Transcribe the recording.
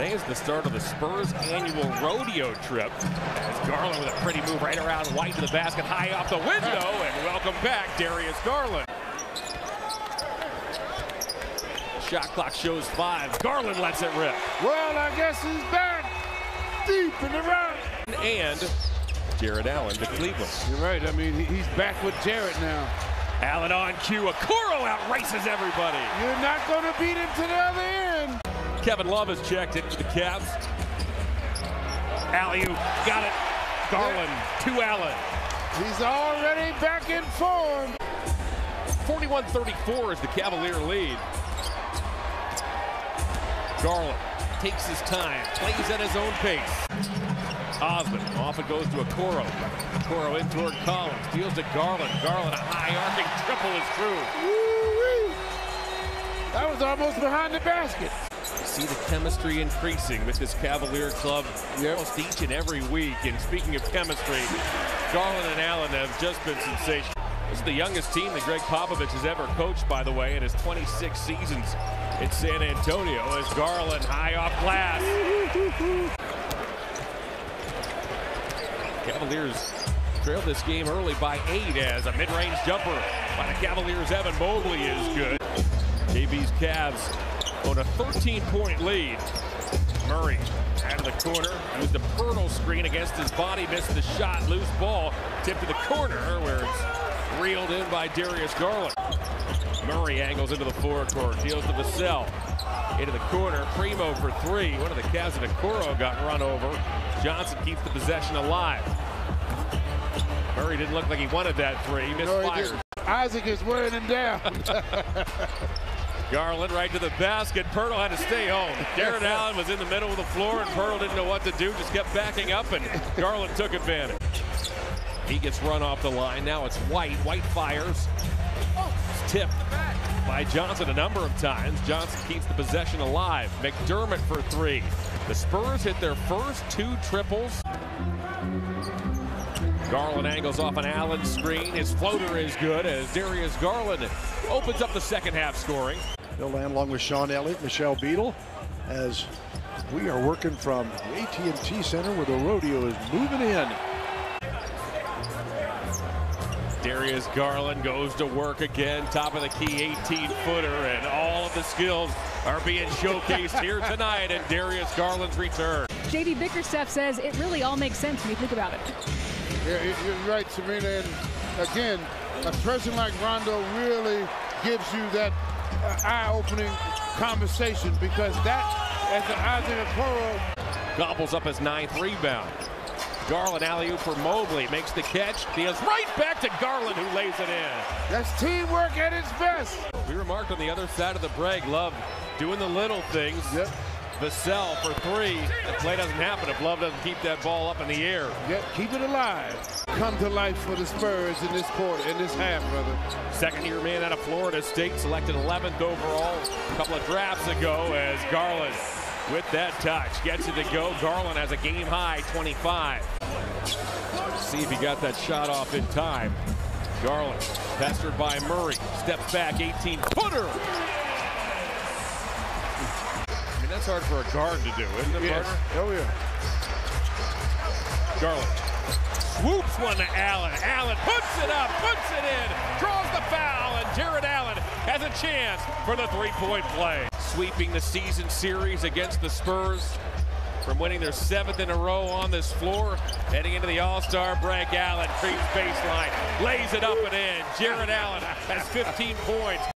Today is the start of the Spurs annual rodeo trip. As Garland with a pretty move right around White to the basket, high off the window, and welcome back, Darius Garland. Shot clock shows five. Garland lets it rip. Well, I guess he's back deep in the round. And Jarrett Allen to Cleveland. You're right. I mean, he's back with Jarrett now. Allen on cue. Okoro outraces everybody. You're not going to beat him to the other end. Kevin Love has checked it for the Cavs. alley got it. Garland to Allen. He's already back in form. 41-34 is the Cavalier lead. Garland takes his time, plays at his own pace. Osman off it goes to Okoro. Okoro in toward Collins, deals to Garland. Garland, a high arcing triple is true. That was almost behind the basket. See the chemistry increasing with this Cavalier club yep. almost each and every week. And speaking of chemistry, Garland and Allen have just been sensational. This is the youngest team that Gregg Popovich has ever coached, by the way, in his 26 seasons in San Antonio as Garland high off glass. Cavaliers trailed this game early by eight as a mid-range jumper by the Cavaliers. Evan Mobley is good. KB's Cavs on a 13-point lead. Murray out of the corner. with the Poeltl screen against his body. Missed the shot. Loose ball. Tipped to the corner where it's reeled in by Darius Garland. Murray angles into the forecourt. Deals to Vassell. Into the corner. Primo for three. One of the Cavs and Okoro got run over. Johnson keeps the possession alive. Murray didn't look like he wanted that three. He missed no, fires. Isaac is wearing him down. Garland right to the basket. Poeltl had to stay home. Jarrett Allen was in the middle of the floor, and Poeltl didn't know what to do, just kept backing up, and Garland took advantage. He gets run off the line. Now it's White. White fires. It's tipped by Johnson a number of times. Johnson keeps the possession alive. McDermott for three. The Spurs hit their first two triples. Garland angles off an Allen screen. His floater is good as Darius Garland opens up the second half scoring. Bill Land along with Sean Elliott, Michelle Beadle, as we are working from the AT&T Center where the rodeo is moving in. Darius Garland goes to work again, top of the key 18-footer, and all of the skills are being showcased here tonight in Darius Garland's return. J.B. Bickerstaff says it really all makes sense when you think about it. Yeah, you're right, Serena. And again, a person like Rondo really gives you that eye-opening conversation because that, as an Isaac Okoro, gobbles up his ninth rebound. Garland alley for Mobley makes the catch. Deals right back to Garland who lays it in. That's teamwork at its best. We remarked on the other side of the break, Love doing the little things. Yep. Vassell for three. The play doesn't happen if Love doesn't keep that ball up in the air. Yep, keep it alive. Come to life for the Spurs in this quarter, in this half, brother. Second year man out of Florida State, selected 11th overall a couple of drafts ago as Garland with that touch gets it to go. Garland has a game high 25. See if he got that shot off in time. Garland, pestered by Murray, steps back, 18 footer that's hard for a guard to do, isn't it, yes. Oh, yeah. Garland swoops one to Allen. Allen puts it up, puts it in, draws the foul, and Jarrett Allen has a chance for the three-point play. Sweeping the season series against the Spurs from winning their seventh in a row on this floor. Heading into the All-Star break, Allen creeps baseline, lays it up and in. Jarrett Allen has 15 points.